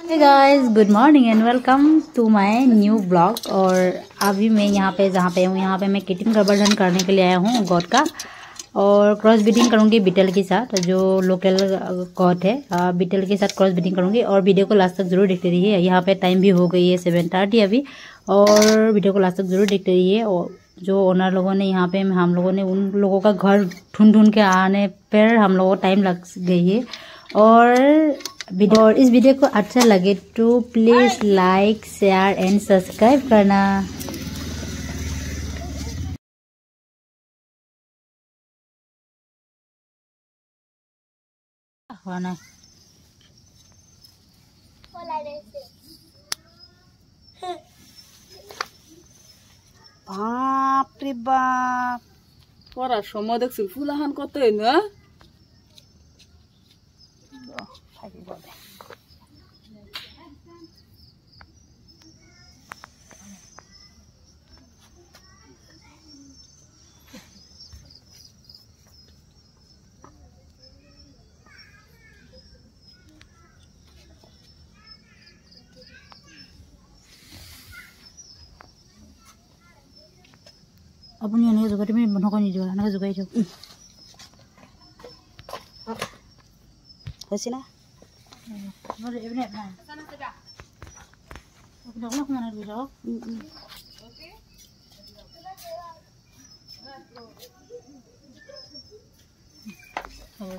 Guys good morning and welcome to my new blog और अभी मैं यहाँ पे, जहाँ पे हूँ, यहाँ पे मैं किटिंग गर्भधारण करने के लिए आया हूँ, गॉड का। और क्रॉस बीटिंग करूँगी बिटल के साथ, जो लोकल गॉड है। बिटल के साथ क्रॉस बीटिंग करूँगी और वीडियो को लास्ट तक ज़रूर देखते रहिए। यहाँ पे टाइम भी हो गई है सेवन थर्टी अभी। और वीडियो को लास्ट तक ज़रूर देखते रहिए। और जो ओनर लोगों ने यहाँ पे, हम लोगों ने उन लोगों का घर ढूंढ ढूंढ के आने पर हम लोगों को टाइम लग गई है। और वीडियो और इस वीडियो को अच्छा लगे तो please like share and subscribe करना বাপরে বাপ পড়ার সময় দেখছি ফুলাহান কত না আপুনি এনেকৈ যোগাই তুমি নকয় নিদিবা এনেকৈ যোগাই দিয়ক হৈছে না Ừ, nó để bên đẹp này giống nó không là gì đó ừ, ừ. ừ. Rồi.